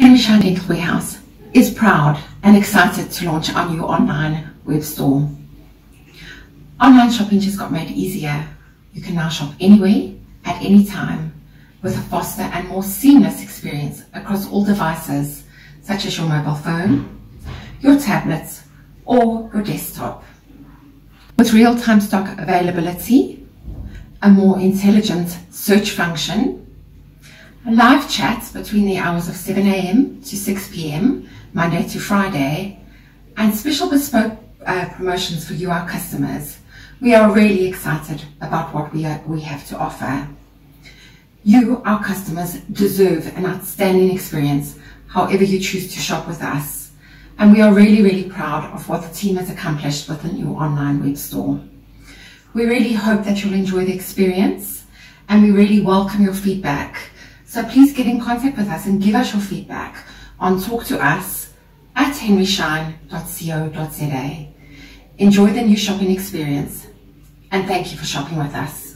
Henry Warehouse is proud and excited to launch our new online web store. Online shopping just got made easier. You can now shop anywhere, at any time, with a faster and more seamless experience across all devices, such as your mobile phone, your tablets, or your desktop. With real-time stock availability, a more intelligent search function, live chats between the hours of 7 a.m. to 6 p.m., Monday to Friday, and special bespoke uh, promotions for you, our customers. We are really excited about what we, are, we have to offer. You, our customers, deserve an outstanding experience, however you choose to shop with us. And we are really, really proud of what the team has accomplished with the new online web store. We really hope that you'll enjoy the experience and we really welcome your feedback. So please get in contact with us and give us your feedback on talk to us at henryschein.co.za. Enjoy the new shopping experience and thank you for shopping with us.